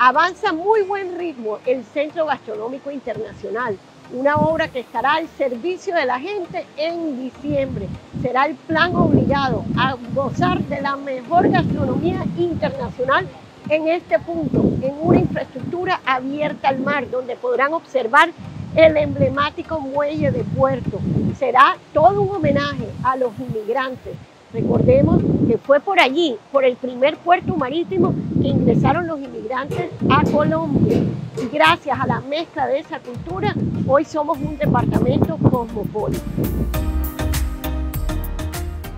Avanza muy buen ritmo el Centro Gastronómico Internacional, una obra que estará al servicio de la gente en diciembre. Será el plan obligado a gozar de la mejor gastronomía internacional en este punto, en una infraestructura abierta al mar, donde podrán observar el emblemático muelle de puerto. Será todo un homenaje a los inmigrantes. Recordemos que fue por allí, por el primer puerto marítimo, que ingresaron los inmigrantes a Colombia. Y gracias a la mezcla de esa cultura, hoy somos un departamento cosmopolita.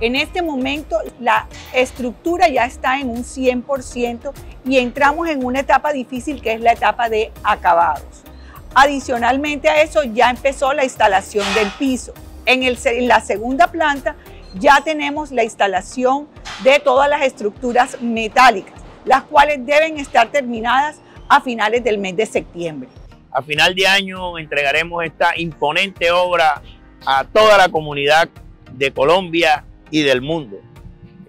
En este momento la estructura ya está en un 100% y entramos en una etapa difícil que es la etapa de acabados. Adicionalmente a eso ya empezó la instalación del piso. En, en la segunda planta ya tenemos la instalación de todas las estructuras metálicas, las cuales deben estar terminadas a finales del mes de septiembre. A final de año entregaremos esta imponente obra a toda la comunidad de Colombia y del mundo.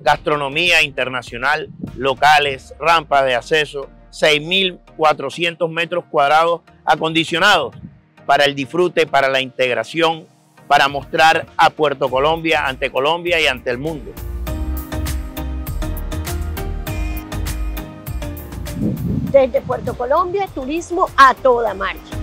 Gastronomía internacional, locales, rampas de acceso, 6.400 metros cuadrados acondicionados para el disfrute, para la integración, para mostrar a Puerto Colombia ante Colombia y ante el mundo. Desde Puerto Colombia, turismo a toda marcha.